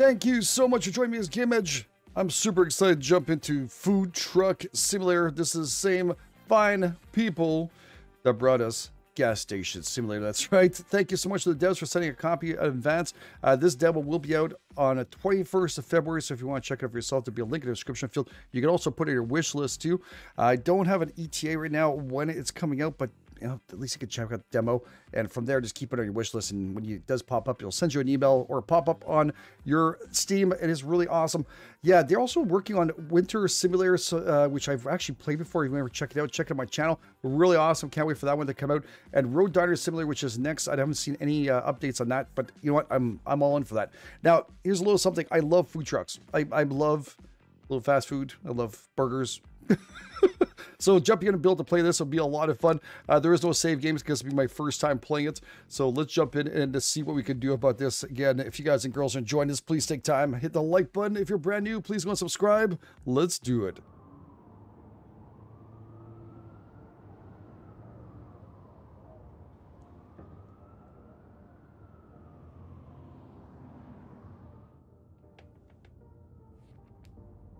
Thank you so much for joining me as Game. I'm super excited to jump into Food Truck Simulator. This is the same fine people that brought us Gas Station Simulator. That's right. Thank you so much to the devs for sending a copy in advance. Uh, this demo will be out on the 21st of February, so if you want to check it out for yourself, there'll be a link in the description field. You can also put it in your wish list too. I don't have an ETA right now when it's coming out, but you know, at least you can check out the demo. And from there, just keep it on your wish list. And when it does pop up, it'll send you an email or pop up on your Steam. It is really awesome. Yeah, they're also working on Winter Simulator, uh, which I've actually played before. If you ever check it out, check it out my channel. Really awesome. Can't wait for that one to come out. And Road Diner Simulator, which is next. I haven't seen any uh, updates on that, but you know what? I'm I'm all in for that. Now, here's a little something. I love food trucks. I, I love little fast food. I love burgers. so jumping in and build to play this will be a lot of fun. Uh, there is no save games because it'll be my first time playing it. So let's jump in and to see what we can do about this. Again, if you guys and girls are enjoying this, please take time, hit the like button. If you're brand new, please go and subscribe. Let's do it.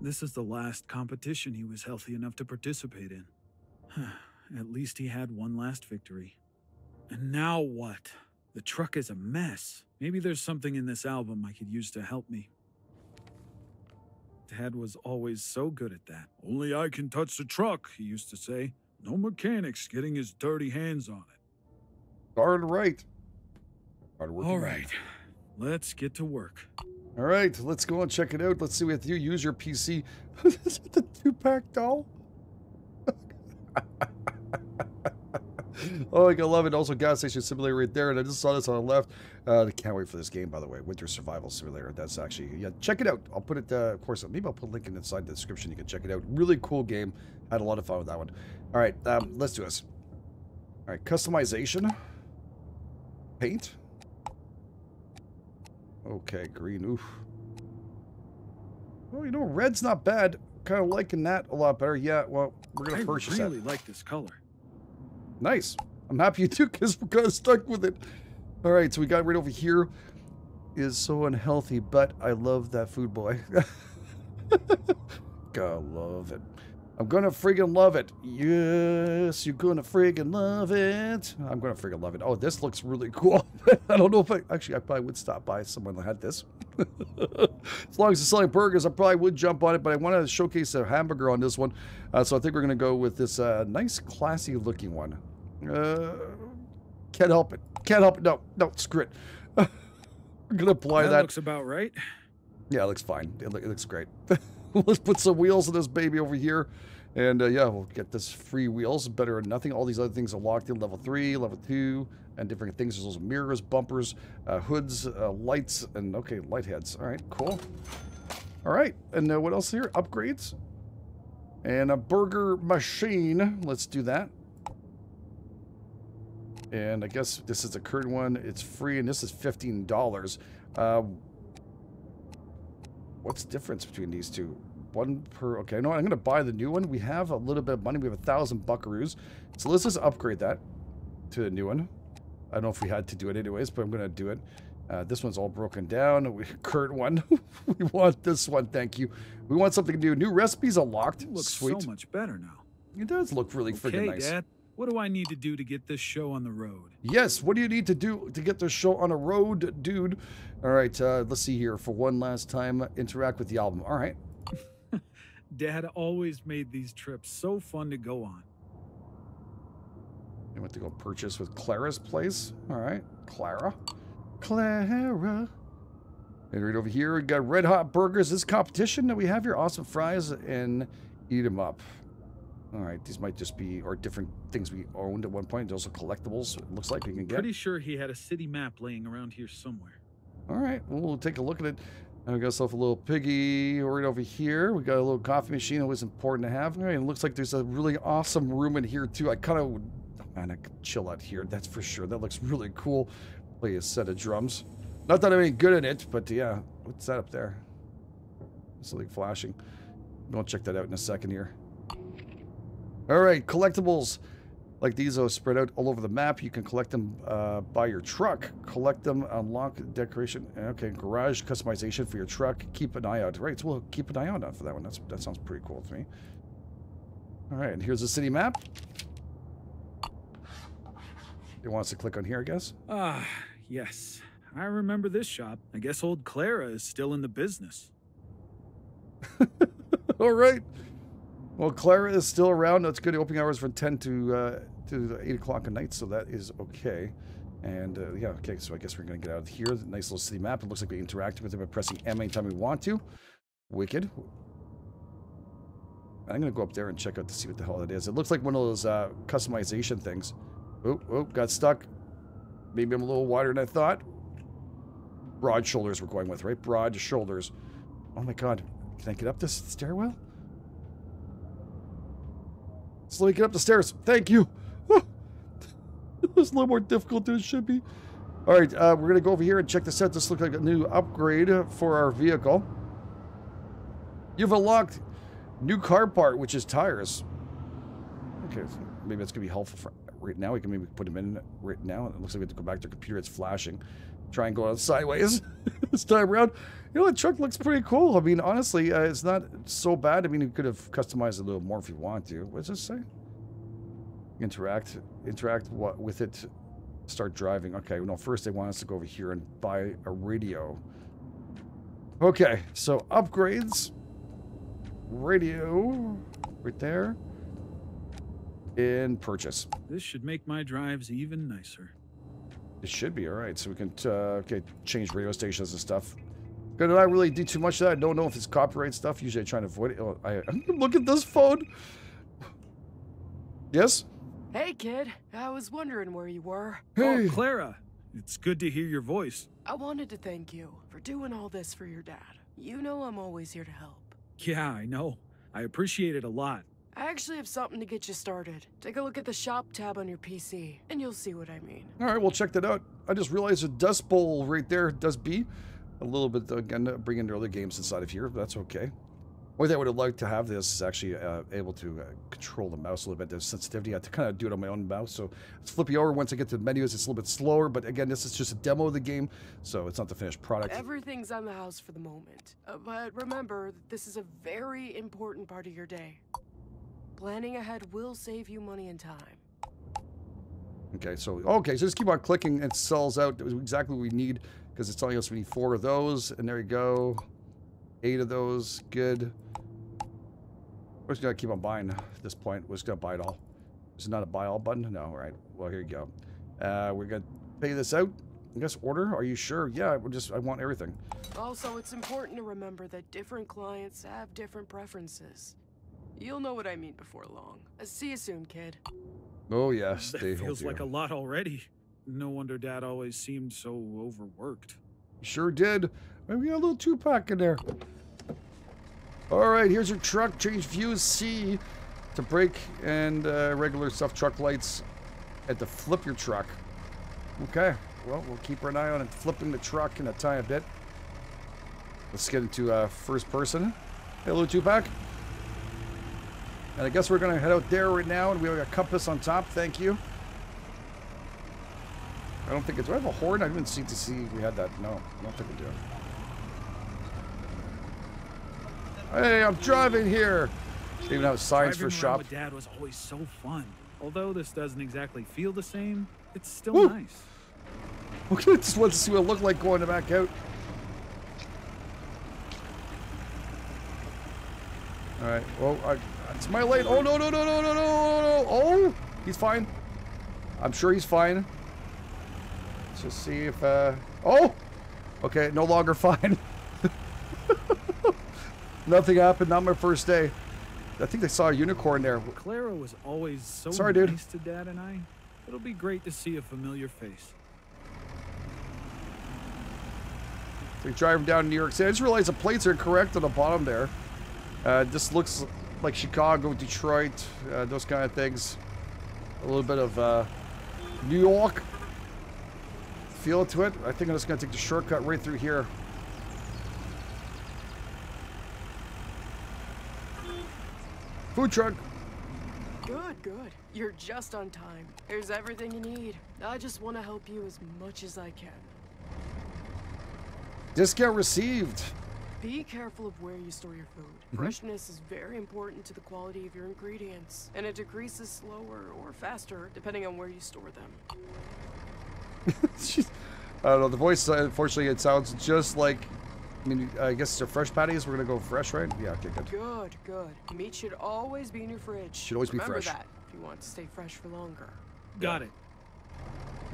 This is the last competition he was healthy enough to participate in. At least he had one last victory. And now what? The truck is a mess. Maybe there's something in this album I could use to help me. Dad was always so good at that. Only I can touch the truck, he used to say. No mechanics getting his dirty hands on it. Darn right. All right, let's get to work. All right, let's go and check it out. Let's see what you use your PC. Is it the Tupac doll? oh, I love it. Also, gas station simulator right there. And I just saw this on the left. Uh, I can't wait for this game, by the way. Winter Survival Simulator. That's actually, yeah, check it out. I'll put it, uh, of course, maybe I'll put a link inside the description. You can check it out. Really cool game. Had a lot of fun with that one. All right, um, let's do this. All right, customization. Paint. Okay, green. Oof. Oh, you know, red's not bad. Kind of liking that a lot better. Yeah, well, we're gonna purchase that. I really like this color. Nice. I'm happy you do because we're kind of stuck with it. All right, so we got right over here. Is so unhealthy, but I love that food boy. Gotta love it. I'm gonna friggin' love it. Yes, you're gonna friggin' love it. I'm gonna friggin' love it. Oh, this looks really cool. I don't know if I actually I probably would stop by someone that had this. as long as it's selling burgers, I probably would jump on it, but I want to showcase a hamburger on this one. Uh, so I think we're gonna go with this uh, nice, classy looking one. Uh, can't help it. Can't help it. No, no, screw it. I'm gonna apply that that. looks about right. Yeah, it looks fine. It, look, it looks great. Let's put some wheels on this baby over here. And uh, yeah, we'll get this free wheels. Better than nothing. All these other things are locked in level 3, level 2, and different things. There's also mirrors, bumpers, uh, hoods, uh, lights, and okay, light heads. All right, cool. All right, and uh, what else here? Upgrades. And a burger machine. Let's do that. And I guess this is the current one. It's free, and this is $15. What's the difference between these two? One per... Okay, no, I'm going to buy the new one. We have a little bit of money. We have a thousand buckaroos. So let's just upgrade that to the new one. I don't know if we had to do it anyways, but I'm going to do it. Uh, this one's all broken down. We, current one. we want this one, thank you. We want something new. New recipes unlocked. It looks Sweet. so much better now. It does look really freaking Okay, nice. Dad. What do I need to do to get this show on the road? Yes, what do you need to do to get this show on a road, dude? All right, uh, let's see here. For one last time, interact with the album. All right. Dad always made these trips so fun to go on. I went to go purchase with Clara's place. All right, Clara. Clara. And right over here, we got Red Hot Burgers. This competition that we have here. Awesome fries and eat them up. All right, these might just be, or different things we owned at one point. There's also collectibles, it looks like we can get. Pretty sure he had a city map laying around here somewhere. All right, well, we'll take a look at it. And we got ourselves a little piggy right over here. We got a little coffee machine. Always important to have. Right, it looks like there's a really awesome room in here too. I kind of, man, I could chill out here. That's for sure. That looks really cool. Play a set of drums. Not that I'm any good at it, but yeah. What's that up there? Something flashing. We'll check that out in a second here. All right, collectibles. Like these are spread out all over the map. You can collect them uh, by your truck. Collect them, unlock decoration. Okay, garage customization for your truck. Keep an eye out. Right, so we'll keep an eye out for that one. That's that sounds pretty cool to me. All right, and here's the city map. It wants to click on here, I guess. Ah, yes. I remember this shop. I guess old Clara is still in the business. All right. Well, Clara is still around. That's good. Opening hours from 10 to uh, to 8 o'clock at night, so that is okay. And uh, yeah, okay, so I guess we're going to get out of here. Nice little city map. It looks like we interact with it by pressing M anytime we want to. Wicked. I'm going to go up there and check out to see what the hell it is. It looks like one of those uh, customization things. Oh, oh, got stuck. Maybe I'm a little wider than I thought. Broad shoulders we're going with, right? Broad shoulders. Oh my god. Can I get up this stairwell? Slowly get up the stairs. Thank you. it was a little more difficult than it should be. All right, uh, we're going to go over here and check this out. This looks like a new upgrade for our vehicle. You've unlocked new car part, which is tires. Okay, so maybe that's going to be helpful for right now. We can maybe put them in right now. It looks like we have to go back to the computer. It's flashing. Try and go out sideways this time around. You know, the truck looks pretty cool. I mean, honestly, uh, it's not so bad. I mean, you could have customized it a little more if you want to. What does this say? Interact, interact what with it. Start driving. Okay, no, first they want us to go over here and buy a radio. Okay, so upgrades. Radio, right there. And purchase. This should make my drives even nicer. It should be all right. So we can uh, okay, change radio stations and stuff. Gonna not really do too much of that. I don't know if it's copyright stuff. Usually I try to avoid it. Oh, I, look at this phone. Yes? Hey, kid. I was wondering where you were. Hey. Oh, Clara. It's good to hear your voice. I wanted to thank you for doing all this for your dad. You know I'm always here to help. Yeah, I know. I appreciate it a lot. I actually have something to get you started. Take a look at the shop tab on your PC, and you'll see what I mean. All right, we'll check that out. I just realized a Dust Bowl right there, Dust B. A little bit, again, bringing into other games inside of here, but that's okay. One thing I would have liked to have this is actually uh, able to uh, control the mouse a little bit. The sensitivity, I had to kind of do it on my own mouse. So it's flipping over. Once I get to the menus, it's a little bit slower. But again, this is just a demo of the game, so it's not the finished product. Everything's on the house for the moment. Uh, but remember, this is a very important part of your day. Planning ahead will save you money and time. Okay, so okay, so just keep on clicking. It sells out exactly what we need because it's telling us we need four of those, and there you go, eight of those. Good. We're just gonna keep on buying at this point. We're just gonna buy it all. Is it not a buy all button? No, all right. Well, here you go. Uh, we're gonna pay this out. I guess order. Are you sure? Yeah, we're just. I want everything. Also, it's important to remember that different clients have different preferences. You'll know what I mean before long. Uh, see you soon, kid. Oh yes, that they feels like a lot already. No wonder Dad always seemed so overworked. Sure did. Maybe a little Tupac in there. All right, here's your truck. Change views C to brake and uh, regular stuff. Truck lights and to flip your truck. Okay. Well, we'll keep an eye on it flipping the truck in a tiny bit. Let's get into uh, first person. Hello, Tupac. And I guess we're going to head out there right now, and we have a compass on top. Thank you. I don't think it's... Do I have a horn? I didn't see to see if we had that. No, I don't think we do. Hey, I'm driving here. They even have signs Driving for shop. With Dad was always so fun. Although this doesn't exactly feel the same, it's still Woo. nice. Okay, just want to see what it looked like going back out. All right. Well, I, it's my lane. Oh no no no no no no no! Oh, he's fine. I'm sure he's fine. Let's just see if. Uh, oh, okay, no longer fine. Nothing happened. Not my first day. I think they saw a unicorn there. Clara was always so Sorry, dude. nice to Dad and I. It'll be great to see a familiar face. We drive down to New York City. I just realized the plates are correct on the bottom there. Uh, this looks like Chicago, Detroit, uh, those kind of things. A little bit of uh, New York feel to it. I think I'm just going to take the shortcut right through here. Food truck. Good, good. You're just on time. Here's everything you need. I just want to help you as much as I can. Discount received. Be careful of where you store your food. Mhm. Freshness is very important to the quality of your ingredients, and it decreases slower or faster depending on where you store them. I don't know. The voice, uh, unfortunately, it sounds just like. I mean, I guess they're fresh patties. We're gonna go fresh, right? Yeah. Okay. Good. Good, good. Meat should always be in your fridge. Should always be Remember fresh. that if you want to stay fresh for longer. Got it.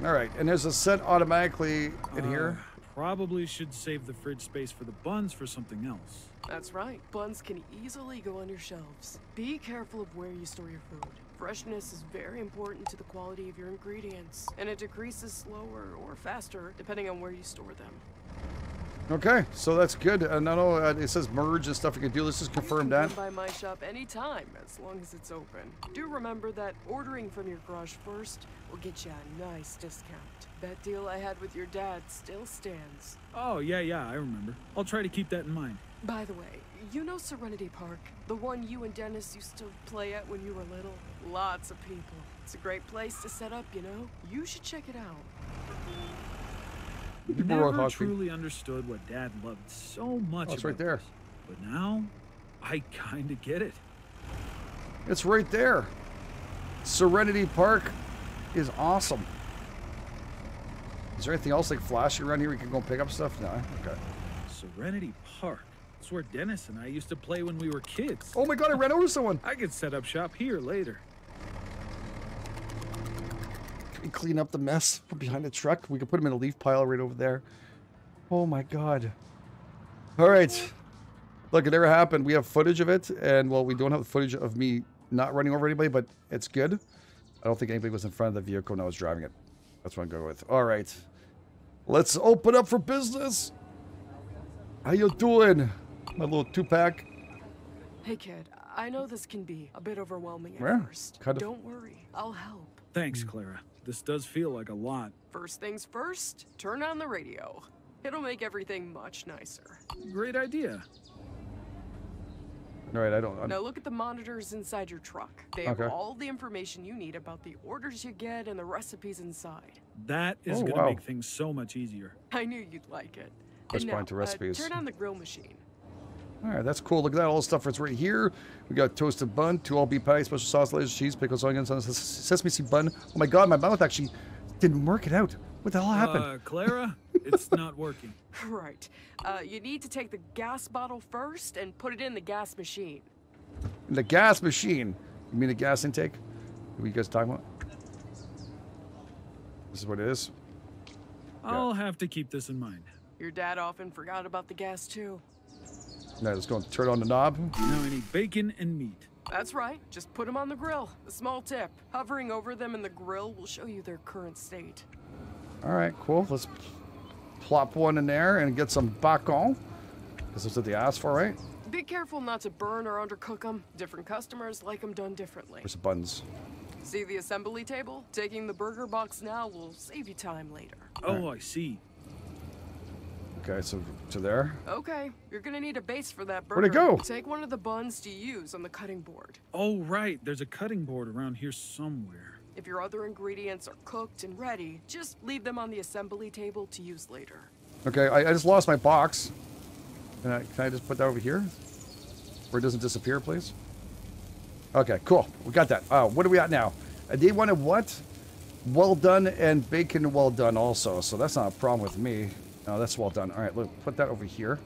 All right. And there's a set automatically in Uh, here. Probably should save the fridge space for the buns for something else. That's right. Buns can easily go on your shelves. Be careful of where you store your food. Freshness is very important to the quality of your ingredients, and it decreases slower or faster depending on where you store them. Okay. So that's good. And I know uh, it says merge and stuff you can do. Let's just confirm you that. can come by my shop anytime, as long as it's open. Do remember that ordering from your garage first will get you a nice discount. That deal I had with your dad still stands. Oh, yeah, yeah, I remember. I'll try to keep that in mind. By the way, you know Serenity Park? The one you and Dennis used to play at when you were little? Lots of people. It's a great place to set up, you know? You should check it out. People Never talking. truly understood what Dad loved so much. Oh, it's right there. this. But now, I kinda get it. It's right there. Serenity Park is awesome. Is there anything else like flashy around here we can go pick up stuff? No. Okay. Serenity Park. It's where Dennis and I used to play when we were kids. Oh my God! I ran over someone. I could set up shop here later. Can we clean up the mess from behind the truck? We could put them in a leaf pile right over there. Oh my God. All right. Look, it never happened. We have footage of it, and well, we don't have the footage of me not running over anybody, but it's good. I don't think anybody was in front of the vehicle when I was driving it. That's what I'm going with. All right. Let's open up for business. How you doing? My little Tupac. Hey, kid, I know this can be a bit overwhelming at Yeah, first. kind of. Don't worry, I'll help. Thanks, Clara. This does feel like a lot. First things first, turn on the radio. It'll make everything much nicer. Great idea. All right, I don't. I'm, Now look at the monitors inside your truck. They have Okay. all the information you need about the orders you get and the recipes inside. That is Oh, gonna wow. make things so much easier. I knew you'd like it. Let's And go now, into uh, recipes. turn on the grill machine. All right, that's cool. Look at that. All the stuff that's right here. We got toasted bun, two all beef patties, special sauce, layers, cheese, pickles, onions, and a sesame seed bun. Oh my god, my mouth actually didn't work it out. What the hell happened? Uh, Clara, it's not working. Right. Uh, you need to take the gas bottle first and put it in the gas machine. the gas machine. You mean the gas intake? What are you guys talking about? This is what it is. I'll have to keep this in mind. Your dad often forgot about the gas too. Now let's go and turn on the knob. Now I need bacon and meat. That's right. Just put them on the grill. A small tip. Hovering over them in the grill will show you their current state. All right, cool. Let's plop one in there and get some bacon. This is what they asked for, right? Be careful not to burn or undercook them. Different customers like them done differently. Where's the buns? See the assembly table? Taking the burger box now will save you time later. Oh, I see. Okay, so to there. Okay, you're gonna need a base for that burger. Where'd it go? Take one of the buns to use on the cutting board. Oh, right. There's a cutting board around here somewhere. If your other ingredients are cooked and ready, just leave them on the assembly table to use later. Okay, I, I just lost my box. Can I, can I just put that over here? Where it doesn't disappear, please? Okay, cool. We got that. Uh, what are we at now? Uh, they wanted what? Well done and bacon well done also. So that's not a problem with me. No, that's well done. All right, look, put that over here.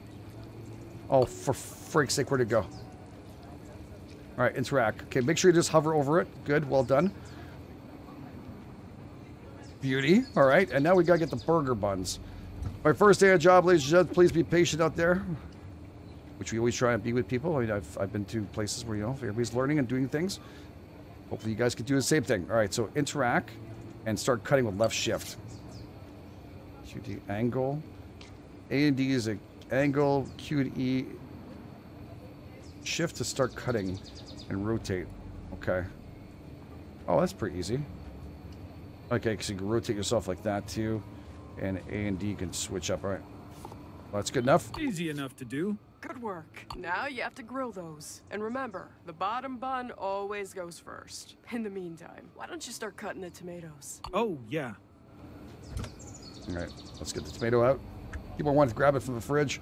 Oh, for freak's sake, where'd it go? All right, interact. Okay, make sure you just hover over it. Good, well done. Beauty. All right, and now we gotta get the burger buns. My first day of job, ladies and gentlemen, please be patient out there. Which we always try and be with people. I mean, I've, I've been to places where, you know, everybody's learning and doing things. Hopefully you guys can do the same thing. All right, so interact and start cutting with left shift. Q to angle. A and D is a angle. Q to E. Shift to start cutting and rotate. Okay. Oh, that's pretty easy. Okay, because you can rotate yourself like that too. And A and D can switch up. All right. Well, that's good enough. Easy enough to do. Good work. Now you have to grill those. And remember, the bottom bun always goes first. In the meantime, why don't you start cutting the tomatoes? Oh, yeah. All right, let's get the tomato out. People want to grab it from the fridge.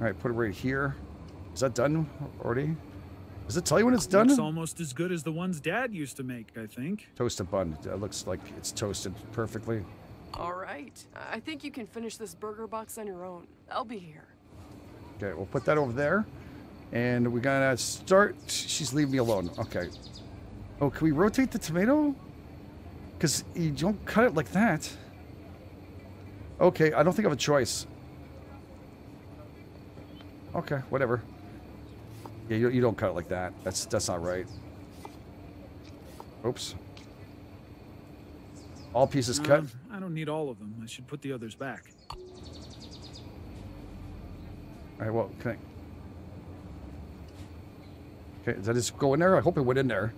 All right, put it right here. Is that done already? Does it tell you when it's done? It's almost as good as the ones Dad used to make, I think. Toasted bun. It looks like it's toasted perfectly. All right. I think you can finish this burger box on your own. I'll be here. Okay, we'll put that over there. And we're gonna start. She's leaving me alone. Okay. Oh, can we rotate the tomato? Because you don't cut it like that. Okay, I don't think I have a choice. Okay, whatever. Yeah, you, you don't cut it like that. That's that's not right. Oops. All pieces cut. Um, I don't need all of them. I should put the others back. All right, well, can I... Okay, does that just go in there? I hope it went in there.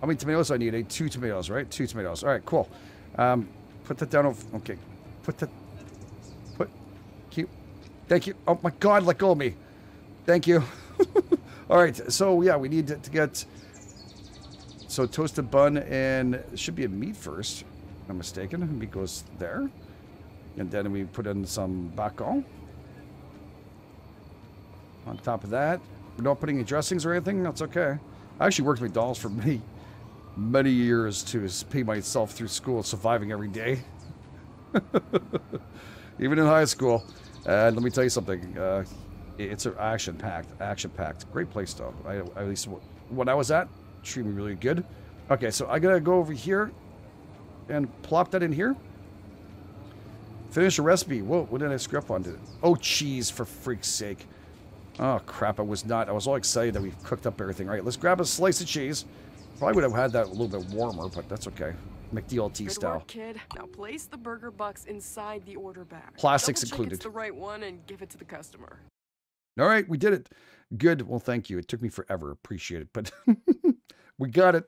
How many tomatoes do I need? I need two tomatoes, right? Two tomatoes. All right, cool. Um, put that down. Over, okay, put that. Put. Keep. Thank you. Oh my God, let go of me. Thank you. All right, so yeah, we need to, to get. So toasted bun and should be a meat first. if I'm mistaken. Meat goes there, and then we put in some bacon. On top of that, we're not putting any dressings or anything. That's okay. I actually worked at McDonald's for many, many years to pay myself through school, surviving every day. Even in high school. And let me tell you something. Uh, it's an action-packed, action-packed. Great place, though. I, at least when I was at, treat me really good. Okay, so I gotta go over here and plop that in here. Finish a recipe. Whoa, what did I screw up on? Did it? Oh, cheese, for freak's sake. Oh, crap, I was not. I was all excited that we cooked up everything. All right, let's grab a slice of cheese. Probably would have had that a little bit warmer, but that's okay. McDLT Good style. work, kid. Now place the burger box inside the order bag. Plastics Double included. It's the right one and give it to the customer. All right, we did it. Good. Well, thank you. It took me forever. Appreciate it, but we got it.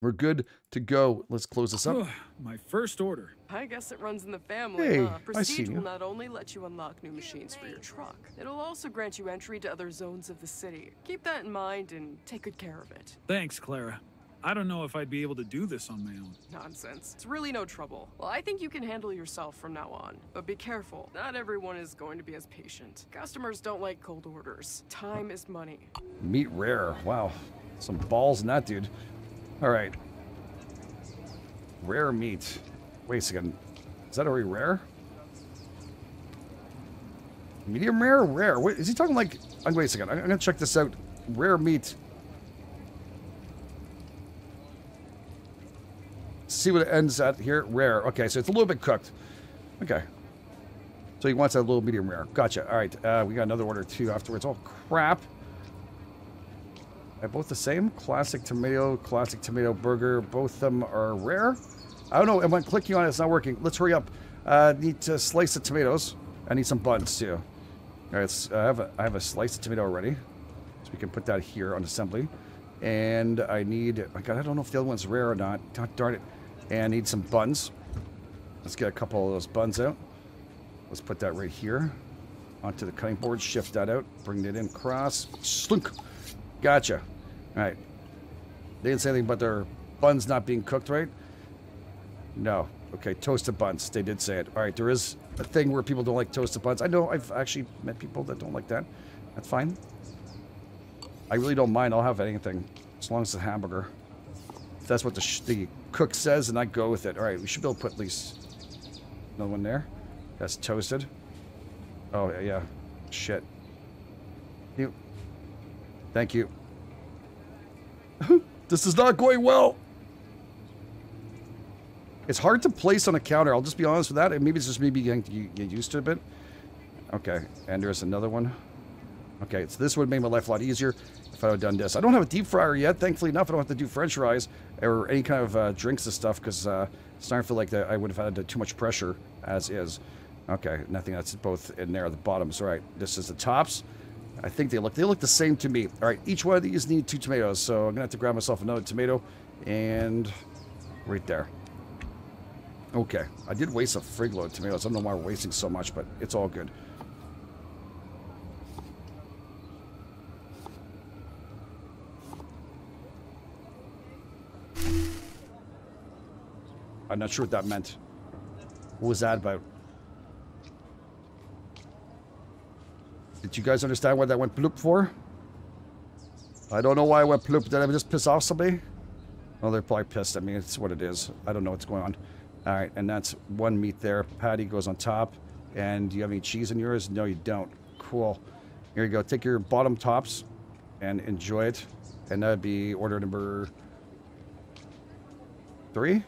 We're good to go. Let's close this up. My first order. I guess it runs in the family, Hey, huh? I Prestige see will not only let you unlock new machines for your truck, it'll also grant you entry to other zones of the city. Keep that in mind and take good care of it. Thanks, Clara. I don't know if I'd be able to do this on my own. Nonsense. It's really no trouble. Well, I think you can handle yourself from now on. But be careful. Not everyone is going to be as patient. Customers don't like cold orders. Time is money. Meat rare. Wow. Some balls in that dude. All right. Rare meat. Wait a second. Is that already rare? Medium rare rare? Wait, is he talking like... Wait a second. I'm going to check this out. Rare meat. See what it ends at here. Rare. Okay, so it's a little bit cooked. Okay. So he wants that little medium rare. Gotcha. All right. Uh, we got another order too afterwards. Oh, crap. Are both the same? Classic tomato, classic tomato burger. Both of them are rare. I don't know. Am I clicking on it? It's not working. Let's hurry up. Uh, need to slice the tomatoes. I need some buns too. All right. let's- I have a, I have a slice of tomato already, so we can put that here on assembly. And I need. My God, I don't know if the other one's rare or not. God darn it. And need some buns. Let's get a couple of those buns out. Let's put that right here onto the cutting board. Shift that out. Bring it in cross, Slunk. Gotcha. All right. They didn't say anything about their buns not being cooked right. No. Okay, toasted buns. They did say it. All right, there is a thing where people don't like toasted buns. I know I've actually met people that don't like that. That's fine. I really don't mind. I'll have anything as long as it's a hamburger. If that's what the, the cook says, and I go with it. All right, we should be able to put at least another one there. That's toasted. Oh, yeah, yeah. Shit. You. Thank you. this is not going well. It's hard to place on a counter. I'll just be honest with that. Maybe it's just me to get used to it a bit. Okay, and there's another one. Okay, so this would make my life a lot easier if I had done this. I don't have a deep fryer yet. Thankfully enough, I don't have to do french fries or any kind of uh, drinks and stuff because uh, it's starting to feel like that I would have had too much pressure as is. Okay, nothing that's both in there. At the bottoms, right. This is the tops. I think they look they look the same to me. All right, each one of these need two tomatoes, so I'm gonna have to grab myself another tomato, and right there. Okay, I did waste a frig load of tomatoes. I don't know why we're wasting so much, but it's all good. I'm not sure what that meant. What was that about? Did you guys understand what that went bloop for? I don't know why I went bloop. Did I just piss off somebody? Well, they're probably pissed at me. It's what it is. I don't know what's going on. All right, and that's one meat there. Patty goes on top. And do you have any cheese in yours? No, you don't. Cool. Here you go. Take your bottom tops and enjoy it. And that'd be order number three.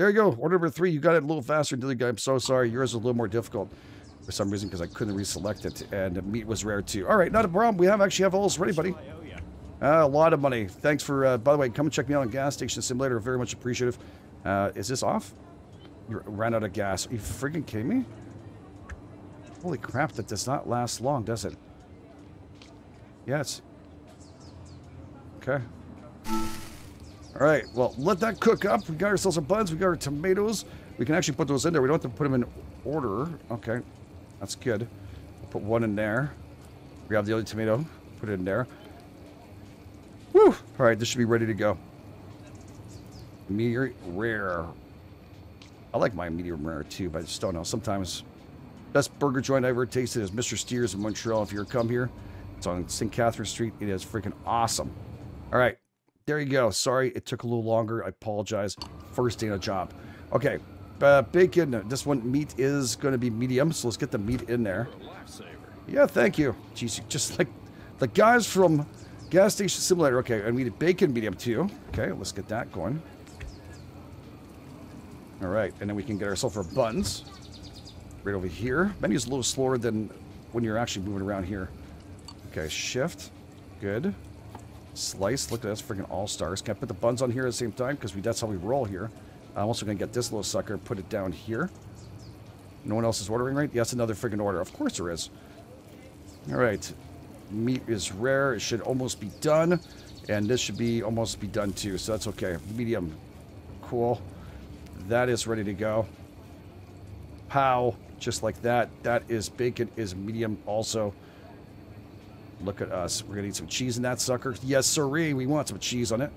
There you go. Order number three. You got it a little faster, Dilly Guy. I'm so sorry. Yours is a little more difficult for some reason because I couldn't reselect it. And the meat was rare too. All right, not a problem. We have actually have all this ready, buddy. Uh, a lot of money. Thanks for, uh, by the way, come and check me out on Gas Station Simulator. Very much appreciative. Uh, is this off? You ran out of gas. Are you freaking kidding me? Holy crap, that does not last long, does it? Yes. Okay. All right, well, let that cook up. We got ourselves our buns. We got our tomatoes. We can actually put those in there. We don't have to put them in order. Okay, that's good. Put one in there. Grab the other tomato. Put it in there. Woo! All right, this should be ready to go. Medium rare. I like my medium rare too, but I just don't know. Sometimes best burger joint I ever tasted is Mr. Steers in Montreal. If you ever come here, it's on St. Catherine Street. It is freaking awesome. All right, there you go. Sorry, it took a little longer. I apologize. First day on a job. Okay, uh, bacon. This one meat is going to be medium, so let's get the meat in there. Yeah, thank you. Jeez, just like the guys from Gas Station Simulator. Okay, and we need bacon medium too. Okay, let's get that going. All right, and then we can get ourselves our buns right over here. Menu's a little slower than when you're actually moving around here. Okay, shift. Good. Slice. Look at this freaking all-stars. Can I put the buns on here at the same time? Because we that's how we roll here. I'm also going to get this little sucker put it down here. No one else is ordering, right? Yes, another freaking order. Of course there is. All right. Meat is rare. It should almost be done. And this should be almost be done too, so that's okay. Medium. Cool. That is ready to go. Pow. Just like that. That is bacon is medium also. Look at us. We're going to need some cheese in that sucker. Yes, sirree. We want some cheese on it.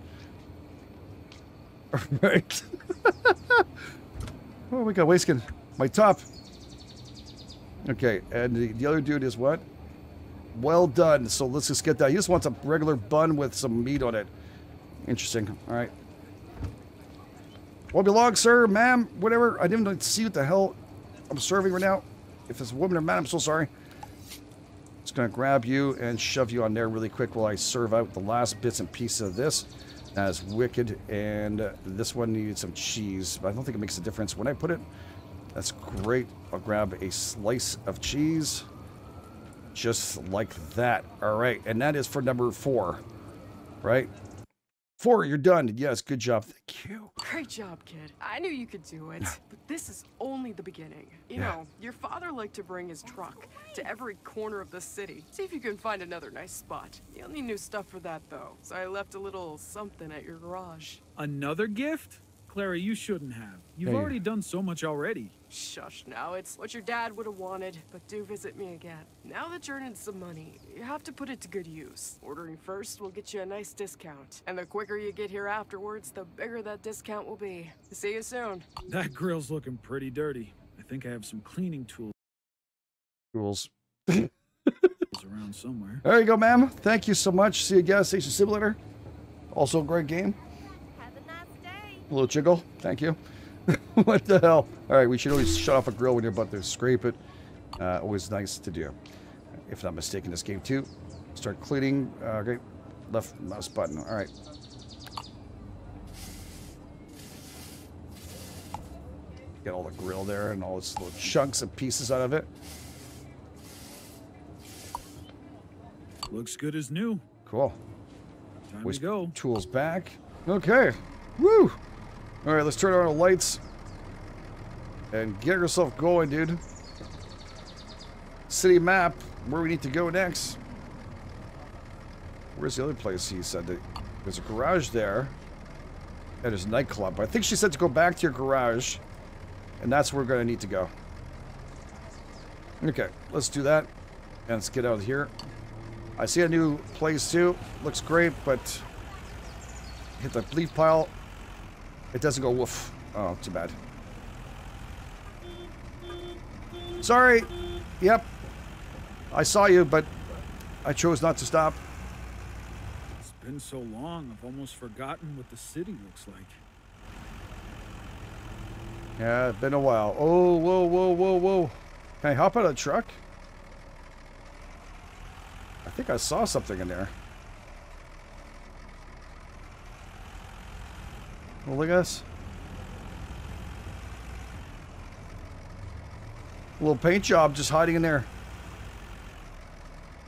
right. oh, we got Waskin. My top. Okay, and the, the other dude is what? Well done. So let's just get that. He just wants a regular bun with some meat on it. Interesting. All right. Won't be long, sir, ma'am, whatever. I didn't see what the hell I'm serving right now. If it's a woman or man, I'm so sorry. Just gonna grab you and shove you on there really quick while I serve out the last bits and pieces of this. That's wicked, and this one needed some cheese, but I don't think it makes a difference when I put it. That's great. I'll grab a slice of cheese, just like that. All right, and that is for number four, right? Four, you're done. Yes, good job. Thank you. Great job, kid. I knew you could do it. but this is only the beginning. You Yeah. know, your father liked to bring his truck to every corner of the city. See if you can find another nice spot. You'll need new stuff for that, though. So I left a little something at your garage. Another gift? Clara, you shouldn't have. You've Hey. already done so much already. Shush now, it's what your dad would have wanted, but do visit me again. Now that you're earning some money, you have to put it to good use. Ordering first will get you a nice discount, and the quicker you get here afterwards, the bigger that discount will be. See you soon. That grill's looking pretty dirty. I think I have some cleaning tools Tools. around somewhere. There you go, ma'am. Thank you so much. See you gas station simulator. Also a great game. Have a nice day. A little jiggle. Thank you. what the hell? All right, we should always shut off a grill when you're about to scrape it. Uh, always nice to do. If not mistaken, this game too. Start cleaning. Uh, okay, left mouse button. All right. Get all the grill there and all its little chunks and pieces out of it. Looks good as new. Cool. Time Always to go. Tools back. Okay. Woo! All right, let's turn on the lights and get yourself going, dude. City map, where we need to go next. Where's the other place he said that there's a garage there and there's a nightclub. I think she said to go back to your garage and that's where we're going to need to go. Okay, let's do that and let's get out of here. I see a new place too. Looks great, but hit the leaf pile. It doesn't go woof. Oh, too bad. Sorry. Yep. I saw you, but I chose not to stop. It's been so long, I've almost forgotten what the city looks like. Yeah, it's been a while. Oh, whoa, whoa, whoa, whoa. Can I hop out of the truck? I think I saw something in there. Well, look at this. A little paint job just hiding in there.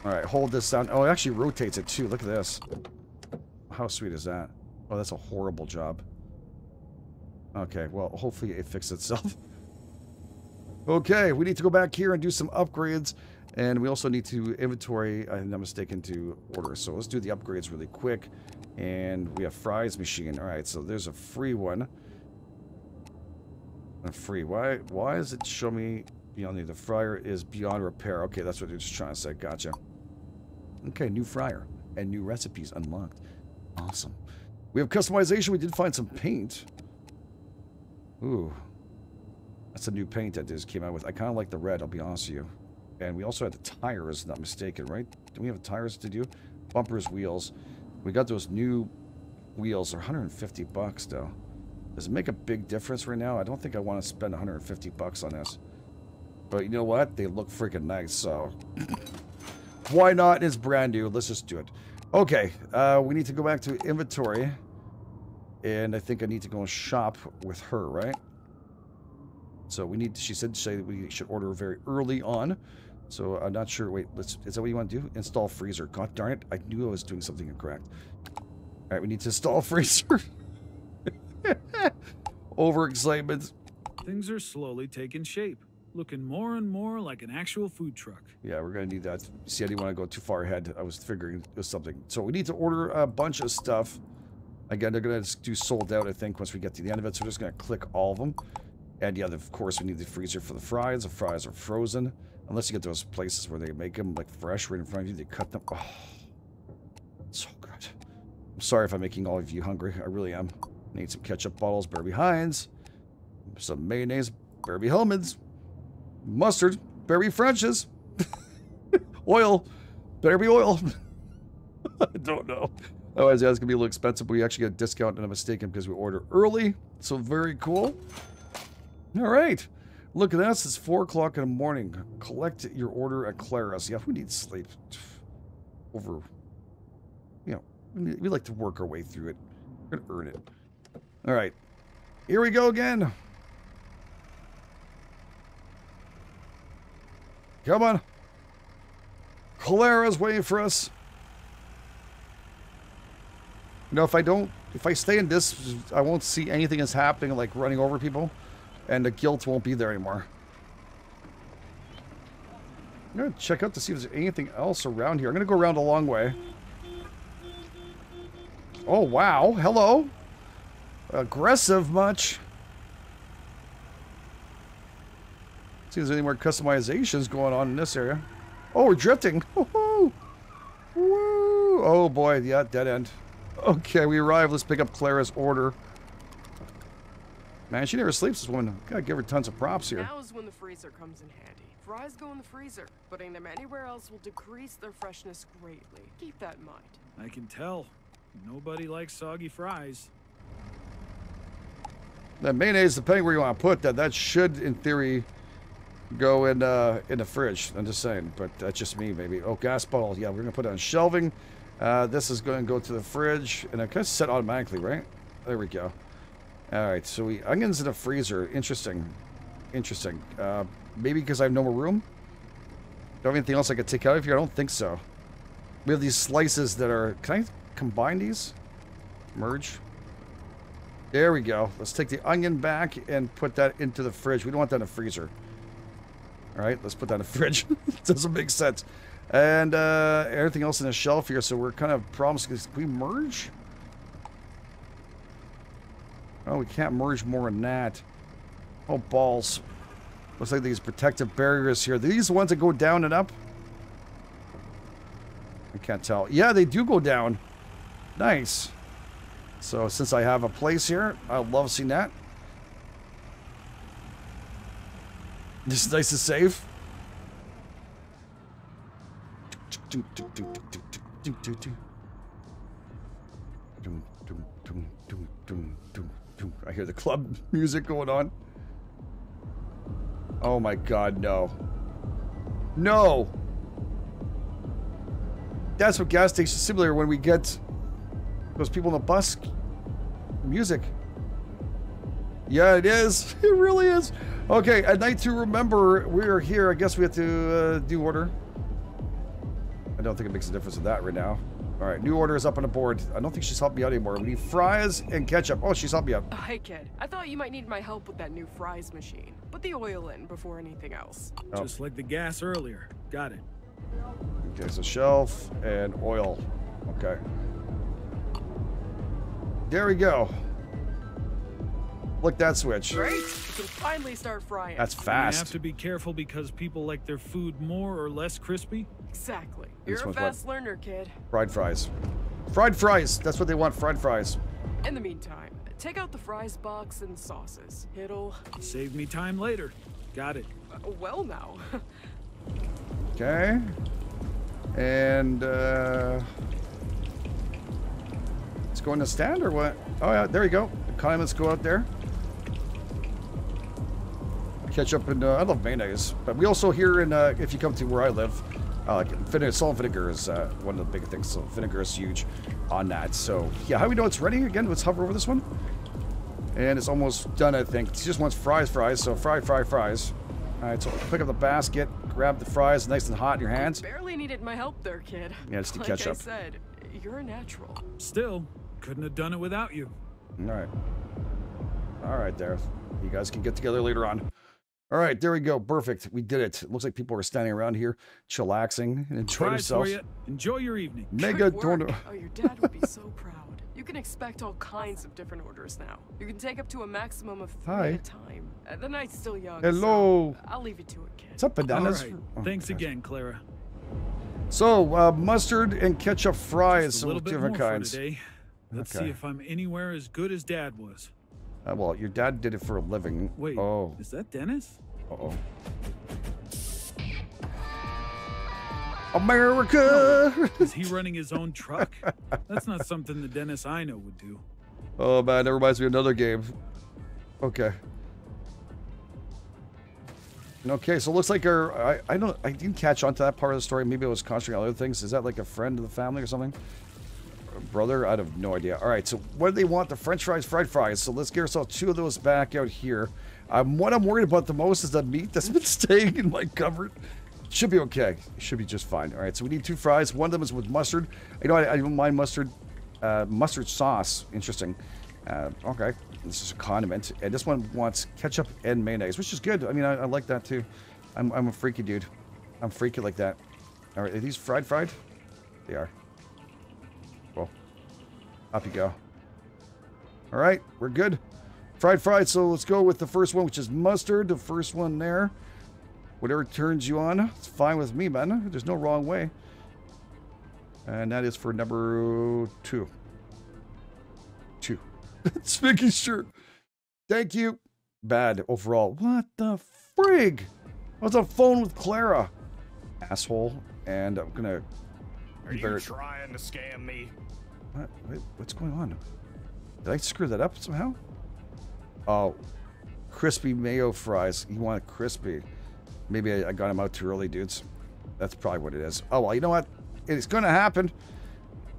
All right, hold this down. Oh, it actually rotates it too. Look at this. How sweet is that? Oh, that's a horrible job. Okay, well, hopefully it fixed itself. okay, we need to go back here and do some upgrades. And we also need to inventory, I'm not mistaken, to order. So let's do the upgrades really quick. And we have fries machine. All right, so there's a free one. A free. Why Why does it show me beyond the, the fryer is beyond repair? Okay, that's what they're just trying to say. Gotcha. Okay, new fryer and new recipes unlocked. Awesome. We have customization. We did find some paint. Ooh. That's a new paint that just came out with. I kind of like the red, I'll be honest with you. And we also had the tires, not mistaken, right? Do we have tires to do? Bumpers, wheels. We got those new wheels. They're 150 bucks, though. Does it make a big difference right now? I don't think I want to spend 150 bucks on this. But you know what? They look freaking nice, so... Why not? It's brand new. Let's just do it. Okay, uh, we need to go back to inventory. And I think I need to go and shop with her, right? So we need, she said to say that we should order very early on. So I'm not sure. Wait, let's, is that what you want to do? Install freezer. God darn it. I knew I was doing something incorrect. All right, we need to install freezer. Overexcitement. Things are slowly taking shape, looking more and more like an actual food truck. Yeah, we're going to need that. See, I didn't want to go too far ahead. I was figuring it was something. So we need to order a bunch of stuff. Again, they're going to do sold out, I think, once we get to the end of it. So we're just going to click all of them. And yeah, of course, we need the freezer for the fries. The fries are frozen. Unless you get those places where they make them like fresh right in front of you. They cut them. Oh, so good. I'm sorry if I'm making all of you hungry. I really am. Need some ketchup bottles, Barry Heinz. Some mayonnaise, Barry Hellmann's. Mustard, Barry French's. oil, Barry oil. I don't know. Otherwise, yeah, it's to be a little expensive, but we actually get a discount, and I'm mistaken because we order early. So very cool. All right. Look at us. It's 4 o'clock in the morning. Collect your order at Clara's. Yeah, who needs sleep? Over, you know, we like to work our way through it. We're going to earn it. All right. Here we go again. Come on. Clara's waiting for us. You know, if I don't, if I stay in this, I won't see anything that's happening, like running over people, and the guilt won't be there anymore. I'm gonna check out to see if there's anything else around here. I'm gonna go around a long way. Oh, wow. Hello. Aggressive much. See if there's any more customizations going on in this area. Oh, we're drifting. Woo! Oh boy, yeah, dead end. Okay, we arrived. Let's pick up Clara's order. Man, she never sleeps, this woman. Gotta give her tons of props here. Now is when the freezer comes in handy. Fries go in the freezer. Putting them anywhere else will decrease their freshness greatly. Keep that in mind. I can tell. Nobody likes soggy fries. That mayonnaise, depending where you want to put that, that should, in theory, go in uh, in the fridge. I'm just saying, but that's just me, maybe. Oh, gas bottle. Yeah, we're gonna put it on shelving. Uh, this is going to go to the fridge, and it kind of set automatically, right? There we go. All right, so we onions in a freezer. Interesting, interesting. Uh, maybe because I have no more room. Do I have anything else I could take out of here? I don't think so. We have these slices that are. Can I combine these? Merge. There we go. Let's take the onion back and put that into the fridge. We don't want that in the freezer. All right, let's put that in the fridge. Doesn't make sense. And uh, everything else in the shelf here, so we're kind of promising. Can we merge? Oh, we can't merge more than that. Oh, balls. Looks like these protective barriers here. Are these the ones that go down and up? I can't tell. Yeah, they do go down. Nice. So since I have a place here, I love seeing that. This is nice and safe. I hear the club music going on. Oh my god, no. No! That's what gas station simulator when we get those people on the bus music. Yeah, it is. It really is. Okay, at night to remember, we're here. I guess we have to uh, do order. I don't think it makes a difference with that right now. All right, new order is up on the board. I don't think she's helped me out anymore. We need fries and ketchup. Oh, she's helped me out. Hi, kid. I thought you might need my help with that new fries machine. Put the oil in before anything else. Oh. Just like the gas earlier. Got it. Okay, so shelf and oil. Okay. There we go. Look that switch. Great. You can finally start frying. That's You have fast. to be careful because people like their food more or less crispy. Exactly. You're a one's what? fast learner, kid. Fried fries. Fried fries. That's what they want. Fried fries. In the meantime, take out the fries box and sauces. It'll... Save me time later. Got it. Uh, well now. Okay. And uh it's going to stand or what? Oh yeah, there you go. The condiments go out there. Ketchup and uh, I love mayonnaise, but we also here in uh, if you come to where I live, uh, like vinegar, salt vinegar is uh, one of the big things. So vinegar is huge on that. So yeah, how do we know it's ready? Again, let's hover over this one. And it's almost done, I think. She just wants fries, fries. So fry, fry, fries. All right, so pick up the basket, grab the fries, nice and hot in your hands. Barely needed my help there, kid. Yeah, it's the like ketchup. I said, you're a natural. Still, couldn't have done it without you. All right. All right, there. You guys can get together later on. All right, there we go. Perfect. We did it. It looks like people are standing around here, chillaxing and enjoying themselves. you. Enjoy your evening. Mega Good tornado. Oh, your dad would be so proud. You can expect all kinds of different orders now. You can take up to a maximum of three Hi. at a time. Uh, the night's still young. Hello. So I'll leave you to it, kid. What's up, All bananas? right. Oh, Thanks gosh. again, Clara. So, uh, mustard and ketchup fries, Just some different kinds. Let's Okay. see if I'm anywhere as good as Dad was. Uh, well, your dad did it for a living. Wait, Oh. is that Dennis? Uh-oh. America! Is he running his own truck? That's not something the Dennis I know would do. Oh man, that reminds me of another game. Okay. Okay, so it looks like our I, I don't I didn't catch on to that part of the story. Maybe I was concentrating on other things. Is that like a friend of the family or something? Brother? I have no idea. All right, so what do they want? The French fries, fried fries. So let's get ourselves two of those back out here. Um, what I'm worried about the most is the meat that's been staying in my cupboard. Should be okay. Should be just fine. All right, so we need two fries. One of them is with mustard. You know, I, I don't mind mustard. Uh, mustard sauce. Interesting. Uh, okay, this is a condiment. And this one wants ketchup and mayonnaise, which is good. I mean, I, I like that too. I'm, I'm a freaky dude. I'm freaky like that. All right, are these fried fried? They are. Up you go. All right, we're good. Fried fried, so let's go with the first one, which is mustard. The first one there. Whatever turns you on, it's fine with me, man. There's no wrong way. And that is for number two. Two. Just making sure. Thank you. Bad overall. What the frig? I was on phone with Clara. Asshole. And I'm gonna. Are you better- trying to scam me? What? Wait, what's going on? Did I screw that up somehow? Oh, crispy mayo fries. You want it crispy? Maybe I, I got them out too early, dudes. That's probably what it is. Oh well, you know what? It's gonna happen.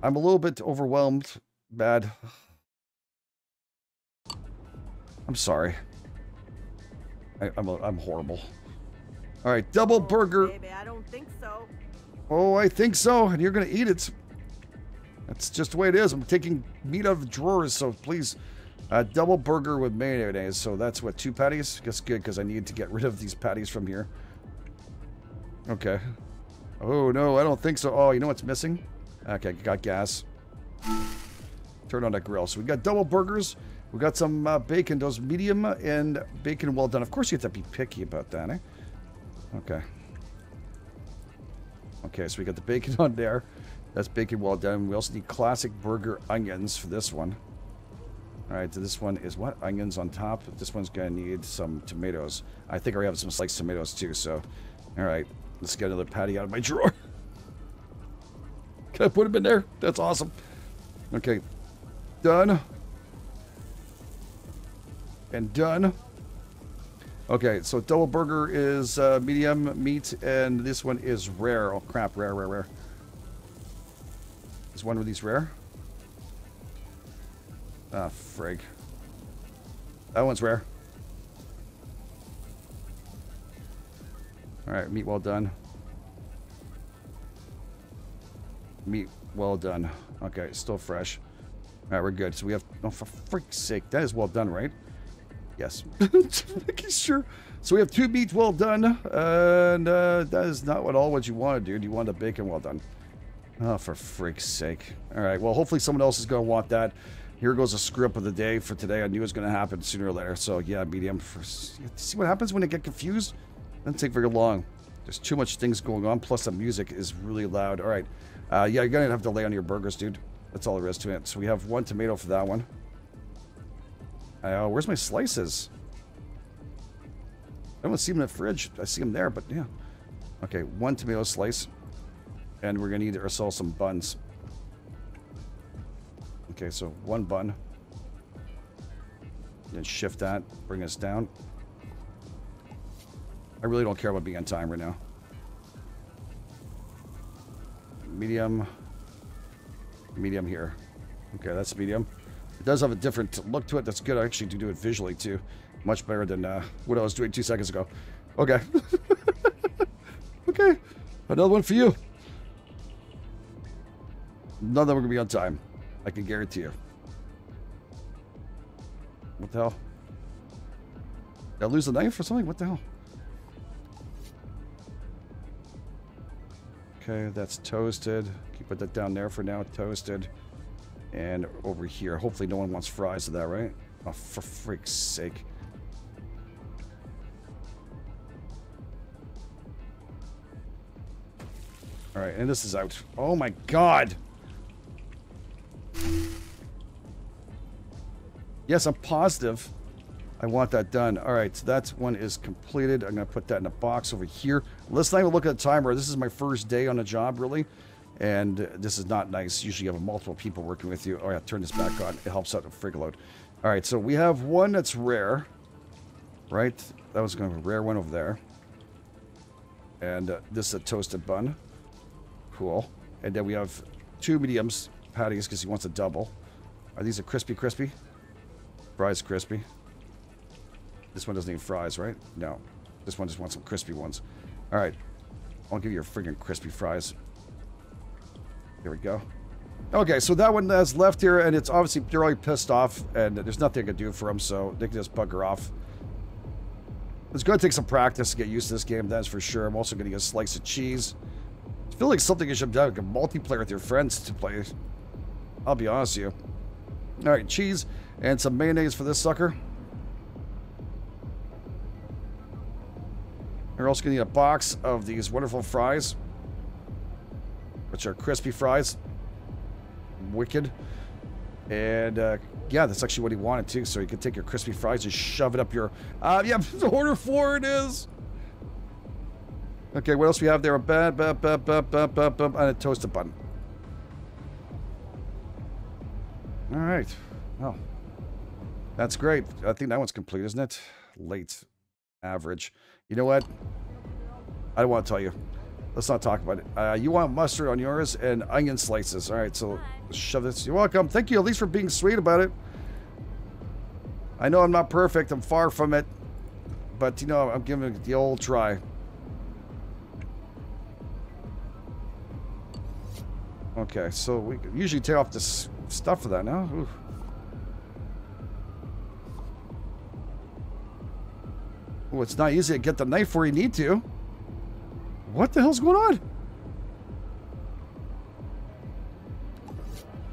I'm a little bit overwhelmed. Bad. I'm sorry. I, I'm a, I'm horrible. All right, double burger. Oh, baby, I don't think so. Oh, I think so, and you're gonna eat it. That's just the way it is. I'm taking meat out of drawers, so please, uh, double burger with mayonnaise. So that's what two patties. That's good because I need to get rid of these patties from here. Okay. Oh no, I don't think so. Oh, you know what's missing? Okay, got gas. Turn on that grill. So we got double burgers. We got some uh, bacon, those medium and bacon well done. Of course, you have to be picky about that, eh? Okay. Okay, so we got the bacon on there. That's bacon well done. We also need classic burger onions for this one. All right, so this one is what? Onions on top. This one's gonna need some tomatoes. I think I have some sliced tomatoes too, so. All right, let's get another patty out of my drawer. Can I put them in there? That's awesome. Okay, done. And done. Okay, so double burger is uh, medium meat, and this one is rare. Oh crap, rare, rare, rare. Is one of these rare? Ah, frig. That one's rare. Alright, meat well done. Meat well done. Okay, still fresh. Alright, we're good. So we have... Oh, for frick's sake. That is well done, right? Yes. Making sure. So we have two meats well done. And uh, that is not what all what you wanted, dude. You wanted a bacon well done. Oh, for freak's sake. Alright, well, hopefully someone else is going to want that. Here goes a screw up of the day for today. I knew it was going to happen sooner or later. So, yeah, medium. For, see what happens when I get confused? Doesn't take very long. There's too much things going on. Plus, the music is really loud. All right. Uh, yeah, you're going to have to lay on your burgers, dude. That's all there is to it. So we have one tomato for that one. Uh, where's my slices? I don't see them in the fridge. I see them there, but yeah. Okay, one tomato slice. And we're going to need ourselves some buns. Okay, so one bun. Then shift that, bring us down. I really don't care about being on time right now. Medium. Medium here. Okay, that's medium. It does have a different look to it. That's good I actually to do it visually too. Much better than uh, what I was doing two seconds ago. Okay. okay. Another one for you. None of them are to be on time. I can guarantee you. What the hell? Did I lose a knife or something? What the hell? Okay, that's toasted. You put that down there for now? Toasted. And over here. Hopefully no one wants fries of that, right? Oh, for freak's sake. Alright, and this is out. Oh my god! Yes, I'm positive. I want that done. All right, so that one is completed. I'm going to put that in a box over here. Let's not even look at the timer. This is my first day on the job, really. And this is not nice. Usually you have multiple people working with you. Oh, yeah, turn this back on. It helps out a frig load. All right, so we have one that's rare, right? That was going to be a rare one over there. And uh, this is a toasted bun. Cool. And then we have two mediums patties because he wants a double. Are these a crispy crispy? Fries crispy. This one doesn't need fries, right? No. This one just wants some crispy ones. All right. I'll give you your friggin' crispy fries. Here we go. Okay, so that one that's left here, and it's obviously already pissed off, and there's nothing I can do for them, so they can just bugger off. It's going to take some practice to get used to this game, that's for sure. I'm also going to get a slice of cheese. I feel like something you should have like a multiplayer with your friends to play. I'll be honest with you. All right, cheese and some mayonnaise for this sucker. We're also going to need a box of these wonderful fries, which are crispy fries. Wicked. And, uh, yeah, that's actually what he wanted, too. So you can take your crispy fries and shove it up your... Uh, yeah, the order four it is. Okay, what else we have there? A bad, bad, bad, bad, bad, bad, bad, and a toasted bun. All right. Well, that's great. I think that one's complete, isn't it? Late. Average. You know what? I don't want to tell you. Let's not talk about it. Uh, you want mustard on yours and onion slices. All right, so shove this. You're welcome. Thank you at least for being sweet about it. I know I'm not perfect. I'm far from it. But, you know, I'm giving it the old try. Okay, so we usually take off this stuff for that now. Ooh. Oh, it's not easy to get the knife where you need to. What the hell's going on?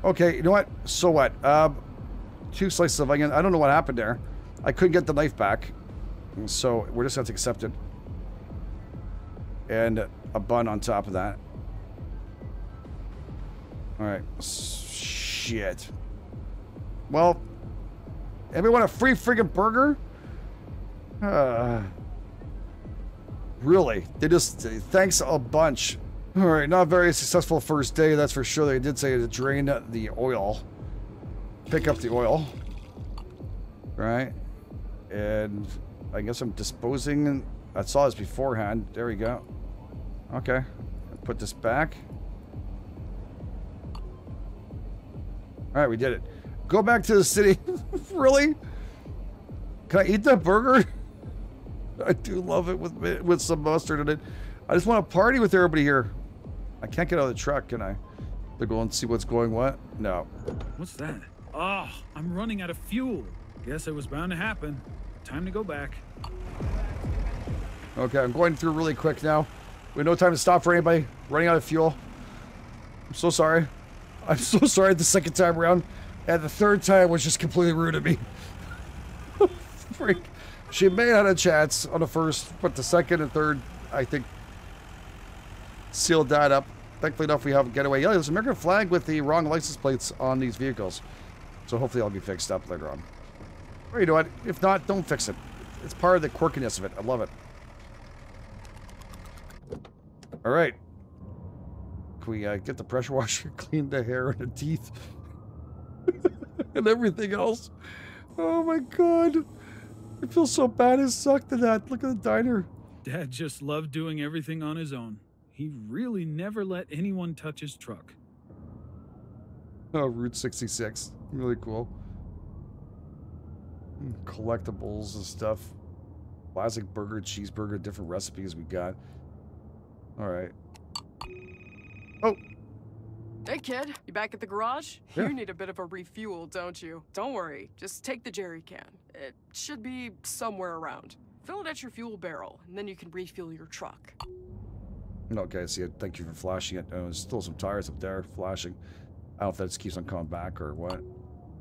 Okay, you know what? So what? Um, two slices of onion. I don't know what happened there. I couldn't get the knife back. So we're just going to accept it. And a bun on top of that. Alright. Shit. Well, everyone a free friggin' burger? Uh, really? They just, thanks a bunch. All right, not very successful first day, that's for sure. They did say to drain the oil. Pick up the oil. Right? And I guess I'm disposing. I saw this beforehand. There we go. Okay. Put this back. All right, we did it. Go back to the city. really? Can I eat that burger? I do love it with with some mustard in it. I just want to party with everybody here. I can't get out of the truck, can I? To go and see what's going what? No. What's that? Oh, I'm running out of fuel. Guess it was bound to happen. Time to go back. Okay, I'm going through really quick now. We have no time to stop for anybody. Running out of fuel. I'm so sorry. I'm so sorry the second time around. And the third time was just completely rude me. Freak. She may had a chance on the first, but the second and third, I think, sealed that up. Thankfully enough, we have a getaway. Yeah, there's an American flag with the wrong license plates on these vehicles. So hopefully I'll be fixed up later on. Or you know what? If not, don't fix it. It's part of the quirkiness of it. I love it. All right. Can we uh, get the pressure washer, clean the hair and the teeth, and everything else? Oh my god. I feel so bad It sucked to that. Look at the diner. Dad just loved doing everything on his own. He really never let anyone touch his truck. Oh, Route 66. Really cool. Mm, Collectibles and stuff. Classic burger, cheeseburger, different recipes we got. All right. Oh, Hey, kid, you back at the garage? Yeah. You need a bit of a refuel, don't you? Don't worry, just take the jerry can. It should be somewhere around. Fill it at your fuel barrel, and then you can refuel your truck. okay. See, thank you for flashing it. Oh, there's still some tires up there flashing. I don't know if that keeps on coming back or what.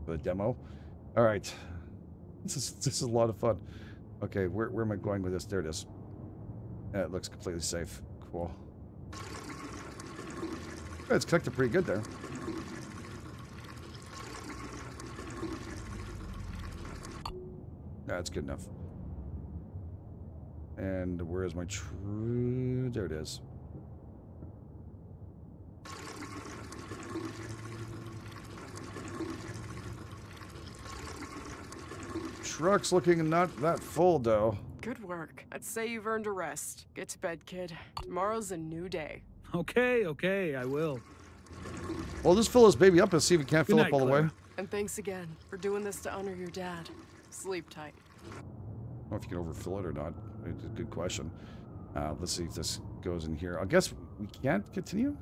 For the demo. All right. This is this is a lot of fun. Okay, where where am I going with this? There it is. Yeah, it looks completely safe. Cool. It's connected pretty good there. That's good enough. And where is my true? There it is. Truck's looking not that full, though. Good work. I'd say you've earned a rest. Get to bed, kid. Tomorrow's a new day. Okay, okay, I will. Well, just fill this baby up and see if we can't Good fill night, up all the way. And thanks again for doing this to honor your dad. Sleep tight. I don't know if you can overfill it or not. It's a good question. Uh, let's see if this goes in here. I guess we can't continue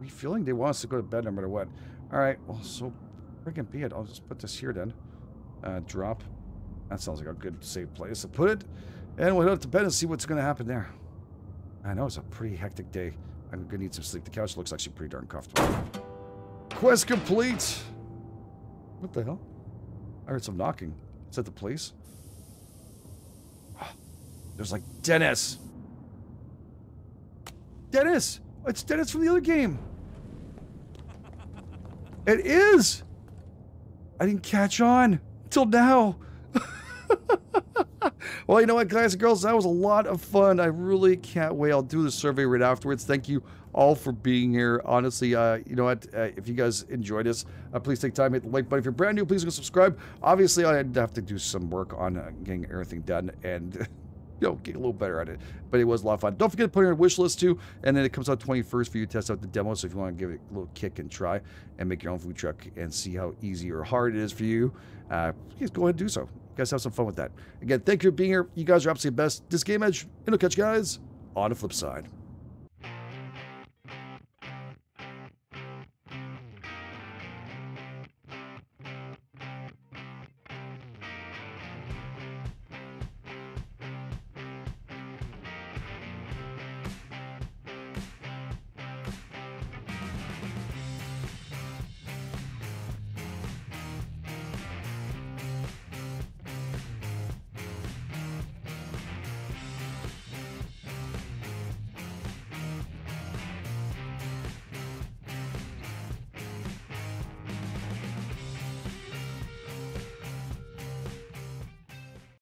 refilling. They want us to go to bed no matter what. All right. Well, so freaking be it. I'll just put this here then. Uh, drop. That sounds like a good safe place to put it. And we'll head up to bed and see what's going to happen there. I know it's a pretty hectic day. I'm to need some sleep. The couch looks actually pretty darn comfortable. Quest complete. What the hell? I heard some knocking. Is that the police? There's like Dennis. Dennis! It's Dennis from the other game. It is. I didn't catch on till now. Well, you know what, guys and girls, that was a lot of fun. I really can't wait. I'll do the survey right afterwards. Thank you all for being here. Honestly, uh, you know what? Uh, if you guys enjoyed this, uh, please take time hit the like button. If you're brand new, please go subscribe. Obviously, I'd have to do some work on uh, getting everything done and. you know, get a little better at it. But it was a lot of fun. Don't forget to put it on your wish list too. And then it comes out 21st for you to test out the demo. So if you want to give it a little kick and try and make your own food truck and see how easy or hard it is for you, uh, please go ahead and do so. You guys have some fun with that. Again, thank you for being here. You guys are absolutely the best. This GameEdged, and I'll catch you guys on the flip side.